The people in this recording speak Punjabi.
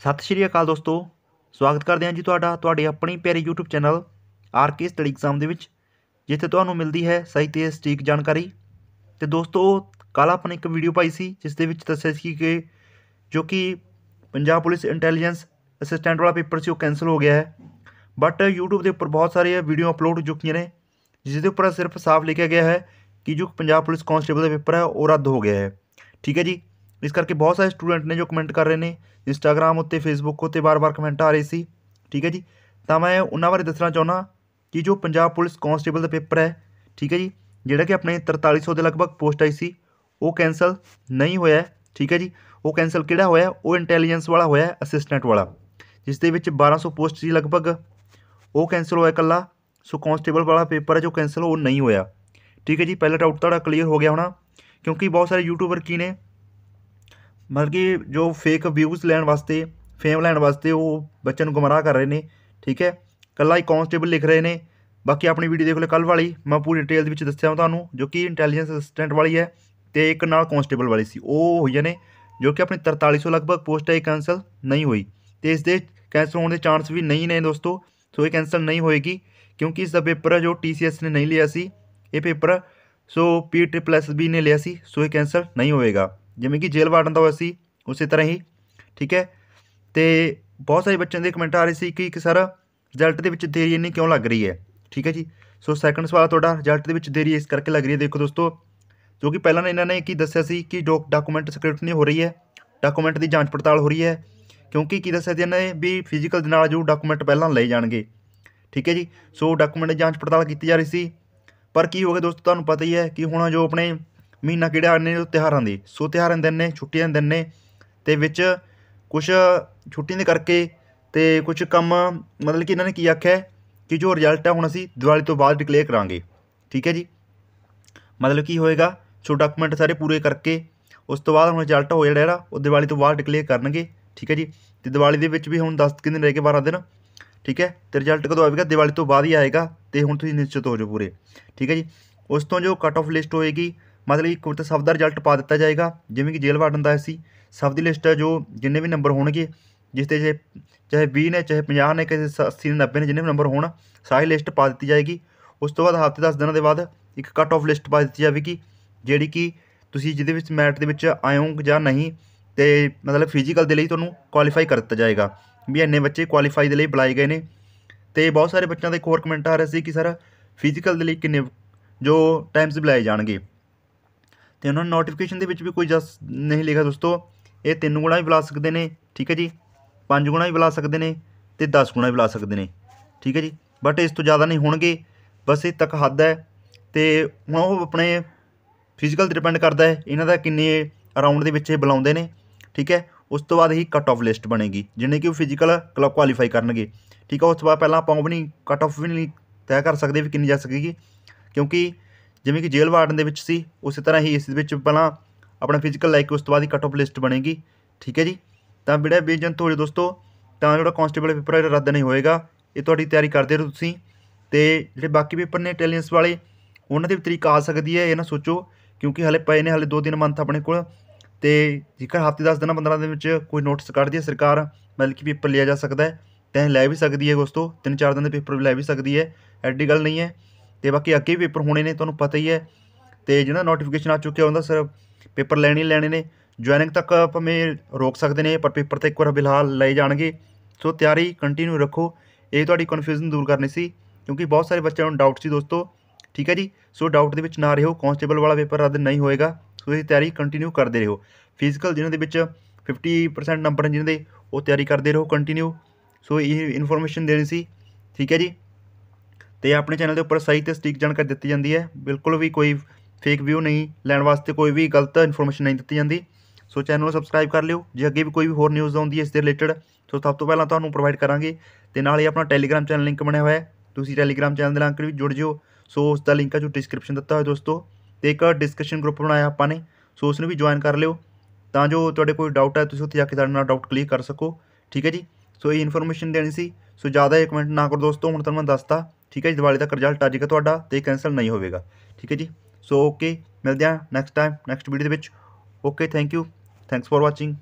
ਸਤਿ ਸ਼੍ਰੀ ਅਕਾਲ ਦੋਸਤੋ, ਸਵਾਗਤ ਕਰਦੇ ਹਾਂ ਜੀ ਤੁਹਾਡਾ, ਤੁਹਾਡੀ ਆਪਣੀ ਪਿਆਰੀ YouTube channel R K study exam ਦੇ ਵਿੱਚ, ਜਿੱਥੇ ਤੁਹਾਨੂੰ ਮਿਲਦੀ ਹੈ ਸਹੀ ਤੇ ਸਟੀਕ ਜਾਣਕਾਰੀ। ਤੇ ਦੋਸਤੋ, ਕੱਲ੍ਹ ਆਪਾਂ ਨੇ ਇੱਕ ਵੀਡੀਓ ਪਾਈ ਸੀ, ਜਿਸ ਦੇ ਵਿੱਚ ਦੱਸਿਆ ਸੀ ਕਿ ਜੋ ਕਿ ਪੰਜਾਬ ਪੁਲਿਸ ਇੰਟੈਲੀਜੈਂਸ ਅਸਿਸਟੈਂਟ ਵਾਲਾ ਪੇਪਰ ਸੀ, ਉਹ ਕੈਨਸਲ ਹੋ ਗਿਆ ਹੈ। ਬਟ YouTube ਦੇ ਉੱਪਰ ਬਹੁਤ ਸਾਰੀਆਂ ਵੀਡੀਓ ਅਪਲੋਡ ਹੋ ਚੁੱਕੀਆਂ ਨੇ, ਜਿਸ ਦੇ ਉੱਪਰ ਸਿਰਫ ਸਾਫ਼ ਲਿਖਿਆ ਗਿਆ ਹੈ ਕਿ ਜੋ ਪੰਜਾਬ ਪੁਲਿਸ ਕਾਂਸਟੇਬਲ ਦਾ ਪੇਪਰ ਹੈ, ਉਹ ਰੱਦ ਹੋ ਗਿਆ ਹੈ। ਠੀਕ ਹੈ ਜੀ? ਇਸ ਕਰਕੇ ਬਹੁਤ ਸਾਰੇ ਸਟੂਡੈਂਟ ਨੇ ਜੋ ਕਮੈਂਟ ਕਰ ਰਹੇ ਨੇ ਇੰਸਟਾਗ੍ਰam ਉੱਤੇ ਫੇਸਬੁੱਕ ਉੱਤੇ ਬਾਰ-ਬਾਰ ਕਮੈਂਟ ਆ ਰਹੇ ਸੀ, ਠੀਕ ਹੈ ਜੀ? ਤਾਂ ਮੈਂ ਉਹਨਾਂ ਬਾਰੇ ਦੱਸਣਾ ਚਾਹੁੰਦਾ ਕਿ ਜੋ ਪੰਜਾਬ ਪੁਲਿਸ ਕਾਂਸਟੇਬਲ ਦਾ ਪੇਪਰ ਹੈ, ਠੀਕ ਹੈ ਜੀ, ਜਿਹੜਾ ਕਿ ਆਪਣੇ 4300 ਦੇ ਲਗਭਗ ਪੋਸਟ ਆਈ ਸੀ, ਉਹ ਕੈਨਸਲ ਨਹੀਂ ਹੋਇਆ ਠੀਕ ਹੈ ਜੀ? ਉਹ ਕੈਨਸਲ ਕਿਹੜਾ ਹੋਇਆ? ਉਹ ਇੰਟੈਲੀਜੈਂਸ ਵਾਲਾ ਹੋਇਆ ਅਸਿਸਟੈਂਟ ਵਾਲਾ, ਜਿਸ ਦੇ ਵਿੱਚ 1200 ਪੋਸਟ ਸੀ ਲਗਭਗ, ਉਹ ਕੈਨਸਲ ਹੋਇਆ ਇਕੱਲਾ, ਸੋ ਕਾਂਸਟੇਬਲ ਵਾਲਾ ਪੇਪਰ ਹੈ ਜੋ ਕੈਨਸਲ ਉਹ ਨਹੀਂ ਹੋਇਆ, ਠੀਕ ਹੈ ਜੀ? ਪਹਿਲਾ ਡਾਊਟ ਤੁਹਾਡਾ ਕਲੀਅਰ ਹੋ ਗਿਆ ਹੋਣਾ, ਕਿਉਂਕਿ ਬਹੁਤ ਸਾਰੇ ਯੂਟਿਊਬਰ ਕੀ ਨੇ ਮਤਲਬ ਕਿ ਜੋ ਫੇਕ ਵਿਊਜ਼ ਲੈਣ ਵਾਸਤੇ ਫੇਮ ਲੈਣ ਵਾਸਤੇ ਉਹ ਬੱਚਿਆਂ ਨੂੰ ਗੁੰਮਰਾਹ ਕਰ ਰਹੇ ਨੇ, ਠੀਕ ਹੈ? ਕੱਲਾ ਹੀ ਕਾਂਸਟੇਬਲ ਲਿਖ ਰਹੇ ਨੇ। ਬਾਕੀ ਆਪਣੀ ਵੀਡੀਓ ਦੇਖ ਲਓ ਕੱਲ ਵਾਲੀ, ਮੈਂ ਪੂਰੀ ਡਿਟੇਲ ਦੇ ਵਿੱਚ ਦੱਸਿਆ ਤੁਹਾਨੂੰ, ਜੋ ਕਿ ਇੰਟੈਲੀਜੈਂਸ ਅਸਿਸਟੈਂਟ ਵਾਲੀ ਹੈ ਤੇ ਇੱਕ ਨਾਲ ਕਾਂਸਟੇਬਲ ਵਾਲੀ ਸੀ। ਉਹ ਹੋਈਆਂ ਨੇ, ਜੋ ਕਿ ਆਪਣੀ 4300 ਲਗਭਗ ਪੋਸਟ ਹੈ ਇਹ ਕੈਂਸਲ ਨਹੀਂ ਹੋਈ। ਤੇ ਇਸ ਦੇ ਕੈਂਸਲ ਹੋਣ ਦੇ ਚਾਂਸ ਵੀ ਨਹੀਂ ਨੇ ਦੋਸਤੋ, ਸੋ ਇਹ ਕੈਂਸਲ ਨਹੀਂ ਹੋਏਗੀ, ਕਿਉਂਕਿ ਇਸ ਦਾ ਪੇਪਰ ਜੋ TCS ਨੇ ਨਹੀਂ ਲਿਆ ਸੀ, ਇਹ paper so P triple S B ਨੇ ਲਿਆ ਸੀ, ਸੋ ਇਹ ਕੈਂਸਲ ਨਹੀਂ ਹੋਏਗਾ। ਜਿਵੇਂ ਕਿ ਜੇਲ੍ਹ ਵਾਰਡਨ ਦਾ ਹੋਇਆ ਸੀ, ਉਸੇ ਤਰ੍ਹਾਂ ਹੀ, ਠੀਕ ਹੈ? ਤੇ ਬਹੁਤ ਸਾਰੇ ਬੱਚਿਆਂ ਦੇ ਕਮੈਂਟ ਆ ਰਹੇ ਸੀ ਕਿ ਇੱਕ ਸਰ ਰਿਜ਼ਲਟ ਦੇ ਵਿੱਚ ਦੇਰੀ ਇੰਨੀ ਕਿਉਂ ਲੱਗ ਰਹੀ ਹੈ? ਠੀਕ ਹੈ ਜੀ? ਸੋ ਸੈਕੰਡ ਸਵਾਲ ਤੁਹਾਡਾ ਰਿਜ਼ਲਟ ਦੇ ਵਿੱਚ ਦੇਰੀ ਇਸ ਕਰਕੇ ਲੱਗ ਰਹੀ ਹੈ, ਦੇਖੋ ਦੋਸਤੋ, ਜੋ ਕਿ ਪਹਿਲਾਂ ਇਹਨਾਂ ਨੇ ਕੀ ਦੱਸਿਆ ਸੀ ਕਿ ਜੋ ਡਾਕੂਮੈਂਟ ਸਕ੍ਰਿਪਟ ਨਹੀਂ ਹੋ ਰਹੀ ਹੈ ਡਾਕੂਮੈਂਟ ਦੀ ਜਾਂਚ ਪੜਤਾਲ ਹੋ ਰਹੀ ਹੈ, ਕਿਉਂਕਿ ਕੀ ਦੱਸਿਆ ਸੀ ਇਹਨਾਂ ਨੇ ਵੀ ਫਿਜ਼ੀਕਲ ਦੇ ਨਾਲ ਜੋ ਡਾਕੂਮੈਂਟ ਪਹਿਲਾਂ ਲਏ ਜਾਣਗੇ, ਠੀਕ ਹੈ ਜੀ? ਸੋ ਡਾਕੂਮੈਂਟ ਦੀ ਜਾਂਚ ਪੜਤਾਲ ਕੀਤੀ ਜਾ ਰਹੀ ਸੀ, ਪਰ ਕੀ ਹੋ ਗਿਆ ਦੋਸਤੋ, ਤੁਹਾਨੂੰ ਪਤਾ ਹੀ ਹੈ ਕਿ ਹੁਣ ਜੋ ਆਪਣੇ ਮਹੀਨਾ ਕਿਹੜਾ ਆ ਨੇ ਉਹ ਤਿਉਹਾਰਾਂ ਦੇ। ਸੋ ਤਿਉਹਾਰਾਂ ਦੇ ਦਿਨ ਨੇ, ਛੁੱਟੀਆਂ ਦੇ ਦਿਨ ਨੇ ਤੇ ਵਿੱਚ ਕੁਝ ਛੁੱਟੀਆਂ ਦੇ ਕਰਕੇ ਤੇ ਕੁਝ ਕੰਮ, ਮਤਲਬ ਕਿ ਇਹਨਾਂ ਨੇ ਕੀ ਆਖਿਆ ਕਿ ਜੋ ਰਿਜ਼ਲਟ ਹੈ ਹੁਣ ਅਸੀਂ ਦੀਵਾਲੀ ਤੋਂ ਬਾਅਦ ਡਿਕਲੇਅਰ ਕਰਾਂਗੇ। ਠੀਕ ਹੈ ਜੀ? ਮਤਲਬ ਕੀ ਹੋਏਗਾ? ਸੋ ਡਾਕੂਮੈਂਟ ਸਾਰੇ ਪੂਰੇ ਕਰਕੇ ਉਸ ਤੋਂ ਬਾਅਦ ਹੁਣ ਰਿਜ਼ਲਟ ਹੋ ਜਿਹੜਾ ਉਹ ਦੀਵਾਲੀ ਤੋਂ ਬਾਅਦ ਡਿਕਲੇਅਰ ਕਰਨਗੇ। ਠੀਕ ਹੈ ਜੀ? ਤੇ ਦੀਵਾਲੀ ਦੇ ਵਿੱਚ ਵੀ ਹੁਣ 10 ਕਿ ਦਿਨ ਰਹਿ ਗਏ? 12 ਦਿਨ। ਠੀਕ ਹੈ? ਤੇ ਰਿਜ਼ਲਟ ਕਦੋਂ ਆਵੇਗਾ? ਦੀਵਾਲੀ ਤੋਂ ਬਾਅਦ ਹੀ ਆਏਗਾ ਤੇ ਹੁਣ ਤੁਸੀਂ ਨਿਸ਼ਚਿਤ ਹੋ ਜਾਓ ਪੂਰੇ। ਠੀਕ ਹੈ ਜੀ? ਉਸ ਤੋਂ ਜੋ ਕੱਟ ਆਫ ਲਿਸਟ ਹੋਏਗੀ ਮਤਲਬ ਕਿ ਕੋਈ ਤਾਂ ਸਭ ਦਾ ਰਿਜ਼ਲਟ ਪਾ ਦਿੱਤਾ ਜਾਏਗਾ, ਜਿਵੇਂ ਕਿ ਜੇਲ੍ਹ ਵਾਰਡਨ ਦਾ ਸੀ। ਸਭ ਦੀ ਲਿਸਟ ਜੋ ਜਿੰਨੇ ਵੀ ਨੰਬਰ ਹੋਣਗੇ, ਜਿਸ ਤੇ ਜੇ ਚਾਹੇ 20 ਨੇ, ਚਾਹੇ 50 ਨੇ, ਕਿਸੇ 80 ਨੇ 90 ਨੇ, ਜਿੰਨੇ ਵੀ ਨੰਬਰ ਹੋਣ, ਸਾਰੀ ਲਿਸਟ ਪਾ ਦਿੱਤੀ ਜਾਏਗੀ। ਉਸ ਤੋਂ ਬਾਅਦ ਹਫ਼ਤੇ 10 ਦਿਨਾਂ ਦੇ ਬਾਅਦ ਇੱਕ ਕੱਟ ਆਫ ਲਿਸਟ ਪਾ ਦਿੱਤੀ ਜਾਵੇਗੀ, ਜਿਹੜੀ ਕਿ ਤੁਸੀਂ ਜਿਹਦੇ ਵਿੱਚ ਮੈਟ ਦੇ ਵਿੱਚ ਆਏ ਜਾਂ ਨਹੀਂ, ਤੇ ਮਤਲਬ ਫਿਜ਼ੀਕਲ ਦੇ ਲਈ ਤੁਹਾਨੂੰ ਕੁਆਲੀਫਾਈ ਕਰ ਦਿੱਤਾ ਜਾਏਗਾ। ਵੀ ਇੰਨੇ ਬੱਚੇ ਕੁਆਲੀਫਾਈ ਦੇ ਲਈ ਬੁਲਾਏ ਗਏ ਨੇ। ਤੇ ਬਹੁਤ ਸਾਰੇ ਬੱਚਿਆਂ ਦੇ ਇੱਕ ਹੋਰ ਕਮੈਂਟ ਆ ਰਿਹਾ ਸੀ ਕਿ ਸਰ ਫਿਜ਼ੀਕਲ ਦੇ ਲਈ ਕਿੰਨੇ, ਜੋ ਟਾਈਮਸ ਬੁਲਾਏ ਜਾਣਗੇ? ਤੇ ਉਹਨਾਂ ਨੇ ਨੋਟੀਫਿਕੇਸ਼ਨ ਦੇ ਵਿੱਚ ਵੀ ਕੋਈ ਜਸ ਨਹੀਂ ਲਿਖਿਆ, ਦੋਸਤੋ। ਇਹ ਤਿੰਨ ਗੁਣਾ ਵੀ ਬੁਲਾ ਸਕਦੇ ਨੇ, ਠੀਕ ਹੈ ਜੀ? ਪੰਜ ਗੁਣਾ ਵੀ ਬੁਲਾ ਸਕਦੇ ਨੇ ਤੇ 10 ਗੁਣਾ ਵੀ ਬੁਲਾ ਸਕਦੇ ਨੇ, ਠੀਕ ਹੈ ਜੀ? ਬਟ ਇਸ ਤੋਂ ਜ਼ਿਆਦਾ ਨਹੀਂ ਹੋਣਗੇ। ਬਸ ਇਹ ਤੱਕ ਹੱਦ ਹੈ ਤੇ ਹੁਣ ਉਹ ਆਪਣੇ ਫਿਜ਼ੀਕਲ ਤੇ ਡਿਪੈਂਡ ਕਰਦਾ ਹੈ, ਇਹਨਾਂ ਦਾ ਕਿੰਨੇ ਅਰਾਊਂਡ ਦੇ ਵਿੱਚ ਇਹ ਬੁਲਾਉਂਦੇ ਨੇ, ਠੀਕ ਹੈ? ਉਸ ਤੋਂ ਬਾਅਦ ਹੀ ਕੱਟ ਆਫ ਲਿਸਟ ਬਣੇਗੀ ਜਿਹਨੇ ਕਿ ਉਹ ਫਿਜ਼ੀਕਲ ਕਲੱਬ ਕੁਆਲੀਫਾਈ ਕਰਨਗੇ, ਠੀਕ ਹੈ? ਉਸ ਤੋਂ ਬਾਅਦ ਪਹਿਲਾਂ ਆਪਾਂ ਉਹ ਵੀ ਨਹੀਂ ਕੱਟ ਆਫ ਵੀ ਨਹੀਂ ਤੈਅ ਕਰ ਸਕਦੇ ਵੀ ਕਿੰਨੀ ਜਾ ਸਕੇਗੀ, ਕਿਉਂਕਿ ਜਿਵੇਂ ਕਿ ਜੇਲ੍ਹ ਵਾਰਡਨ ਦੇ ਵਿੱਚ ਸੀ, ਉਸੇ ਤਰ੍ਹਾਂ ਹੀ ਇਸ ਦੇ ਵਿੱਚ ਪਹਿਲਾਂ ਆਪਣਾ ਫਿਜ਼ੀਕਲ ਲੈ ਕੇ ਉਸ ਤੋਂ ਬਾਅਦ ਹੀ ਕਟ ਆਫ ਲਿਸਟ ਬਣੇਗੀ। ਠੀਕ ਹੈ ਜੀ? ਤਾਂ ਬੇੜਾ ਬੇਜੰਤ ਹੋ ਜੇ ਦੋਸਤੋ, ਤਾਂ ਜਿਹੜਾ ਕਾਂਸਟੇਬਲ ਪੇਪਰ ਹੈ ਰੱਦ ਨਹੀਂ ਹੋਏਗਾ। ਇਹ ਤੁਹਾਡੀ ਤਿਆਰੀ ਕਰਦੇ ਰਹੋ ਤੁਸੀਂ। ਤੇ ਜਿਹੜੇ ਬਾਕੀ ਪੇਪਰ ਨੇ ਇੰਟੈਲੀਜੈਂਸ ਵਾਲੇ, ਉਹਨਾਂ ਦੀ ਵੀ ਤਰੀਕ ਆ ਸਕਦੀ ਹੈ, ਇਹ ਨਾ ਸੋਚੋ, ਕਿਉਂਕਿ ਹਲੇ ਪਏ ਨੇ, ਹਲੇ 2 ਦਿਨ ਮੰਥ ਆਪਣੇ ਕੋਲ। ਤੇ ਜੇਕਰ ਹਫ਼ਤੇ 10 ਦਿਨਾਂ 15 ਦਿਨ ਵਿੱਚ ਕੋਈ ਨੋਟਿਸ ਕੱਢਦੀ ਹੈ ਸਰਕਾਰ, ਮਤਲਬ ਕਿ ਪੇਪਰ ਲਿਆ ਜਾ ਸਕਦਾ ਹੈ, ਤਾਂ ਲੈ ਵੀ ਸਕਦੀ ਹੈ ਦੋਸਤੋ, ਤਿੰਨ ਚਾਰ ਦਿਨ ਦੇ ਪੇਪਰ ਵੀ ਲੈ ਵੀ ਸਕਦੀ ਹੈ। ਐਡੀ ਗੱਲ ਨਹੀਂ ਹੈ। ਤੇ ਬਾਕੀ ਅੱਗੇ ਵੀ ਪੇਪਰ ਹੋਣੇ ਨੇ, ਤੁਹਾਨੂੰ ਪਤਾ ਹੀ ਹੈ। ਤੇ ਜਿਹੜਾ ਨੋਟੀਫਿਕੇਸ਼ਨ ਆ ਚੁੱਕਿਆ ਹੁੰਦਾ ਸਰ ਪੇਪਰ ਲੈਣੇ ਲੈਣੇ ਨੇ। ਜੁਆਇਨਿੰਗ ਤੱਕ ਭਾਵੇਂ ਰੋਕ ਸਕਦੇ ਨੇ, ਪਰ ਪੇਪਰ ਤਾਂ ਇੱਕ ਵਾਰ ਫਿਲਹਾਲ ਲਏ ਜਾਣਗੇ। ਸੋ ਤਿਆਰੀ ਕੰਟੀਨਿਊ ਰੱਖੋ। ਇਹ ਤੁਹਾਡੀ ਕਨਫਿਊਜ਼ਨ ਦੂਰ ਕਰਨੀ ਸੀ, ਕਿਉਂਕਿ ਬਹੁਤ ਸਾਰੇ ਬੱਚਿਆਂ ਨੂੰ ਡਾਊਟ ਸੀ ਦੋਸਤੋ। ਠੀਕ ਹੈ ਜੀ? ਸੋ ਡਾਊਟ ਦੇ ਵਿੱਚ ਨਾ ਰਹੋ ਕਾਂਸਟੇਬਲ ਵਾਲਾ ਪੇਪਰ ਰੱਦ ਨਹੀਂ ਹੋਏਗਾ। ਸੋ ਇਹ ਤਿਆਰੀ ਕੰਟੀਨਿਊ ਕਰਦੇ ਰਹੋ। ਫਿਜ਼ੀਕਲ ਜਿਹਨਾਂ ਦੇ ਵਿੱਚ 50% ਨੰਬਰ ਨੇ ਜਿਹਨਾਂ ਦੇ, ਉਹ ਤਿਆਰੀ ਕਰਦੇ ਰਹੋ ਕੰਟੀਨਿਊ ਸੋ ਇਹ ਇਨਫੋਰਮੇਸ਼ਨ ਦੇਣੀ ਸੀ। ਠੀਕ ਹੈ ਜੀ? ਤੇ ਆਪਣੇ ਚੈਨਲ ਦੇ ਉੱਪਰ ਸਹੀ ਤੇ ਸਟੀਕ ਜਾਣਕਾਰੀ ਦਿੱਤੀ ਜਾਂਦੀ ਹੈ। ਬਿਲਕੁਲ ਵੀ ਕੋਈ ਫੇਕ ਵਿਊ ਨਹੀਂ, ਲੈਣ ਵਾਸਤੇ ਕੋਈ ਵੀ ਗਲਤ ਇਨਫੋਰਮੇਸ਼ਨ ਨਹੀਂ ਦਿੱਤੀ ਜਾਂਦੀ। ਸੋ ਚੈਨਲ ਨੂੰ ਸਬਸਕ੍ਰਾਈਬ ਕਰ ਲਿਓ। ਜੇ ਅੱਗੇ ਵੀ ਕੋਈ ਵੀ ਹੋਰ ਨਿਊਜ਼ ਆਉਂਦੀ ਹੈ ਇਸ ਦੇ ਰਿਲੇਟਡ ਸੋ ਸਭ ਤੋਂ ਪਹਿਲਾਂ ਤੁਹਾਨੂੰ ਪ੍ਰੋਵਾਈਡ ਕਰਾਂਗੇ। ਤੇ ਨਾਲ ਹੀ ਆਪਣਾ ਟੈਲੀਗ੍ਰਾਮ ਚੈਨਲ ਲਿੰਕ ਬਣਿਆ ਹੋਇਆ ਹੈ। ਤੁਸੀਂ ਟੈਲੀਗ੍ਰਾਮ ਚੈਨਲ ਦੇ ਨਾਲ ਵੀ ਜੁੜ ਜਿਓ। ਸੋ ਉਸ ਦਾ ਲਿੰਕ ਹੈ ਜੋ ਡਿਸਕ੍ਰਿਪਸ਼ਨ ਦਿੱਤਾ ਹੋਇਆ ਦੋਸਤੋ। ਤੇ ਇੱਕ ਡਿਸਕਸ਼ਨ ਗਰੁੱਪ ਬਣਾਇਆ ਆਪਾਂ ਨੇ। ਸੋ ਉਸ ਨੂੰ ਵੀ ਜੁਆਇਨ ਕਰ ਲਿਓ। ਤਾਂ ਜੋ ਤੁਹਾਡੇ ਕੋਈ ਡਾਊਟ ਹੈ, ਤੁਸੀਂ ਉੱਥੇ ਜਾ ਕੇ ਸਾਡੇ ਨਾਲ ਡਾਊਟ ਕਲੀਅਰ ਕਰ ਸਕੋ। ਠੀਕ ਹੈ ਜੀ? ਸੋ ਇਹ ਇਨਫੋਰਮੇਸ਼ਨ ਦੇਣੀ ਸੀ। ਸੋ ਜ਼ਿਆਦਾ ਕਮੈਂਟ ਨਾ ਕਰੋ ਦੋਸਤੋ। ਹੁਣ ਤੁਹਾਨੂੰ ਮੈਂ ਦੱਸਤਾ। ਠੀਕ ਹੈ ਜੀ, ਦੀਵਾਲੀ ਤੱਕ ਰਿਜ਼ਲਟ ਆ ਜਾਏਗਾ ਤੁਹਾਡਾ ਤੇ ਕੈਂਸਲ ਨਹੀਂ ਹੋਵੇਗਾ। ਠੀਕ ਹੈ ਜੀ? ਸੋ ਓਕੇ ਮਿਲਦੇ ਹਾਂ ਨੈਕਸਟ ਟਾਈਮ ਨੈਕਸਟ ਵੀਡੀਓ ਦੇ ਵਿੱਚ। Okay thank you thanks for watching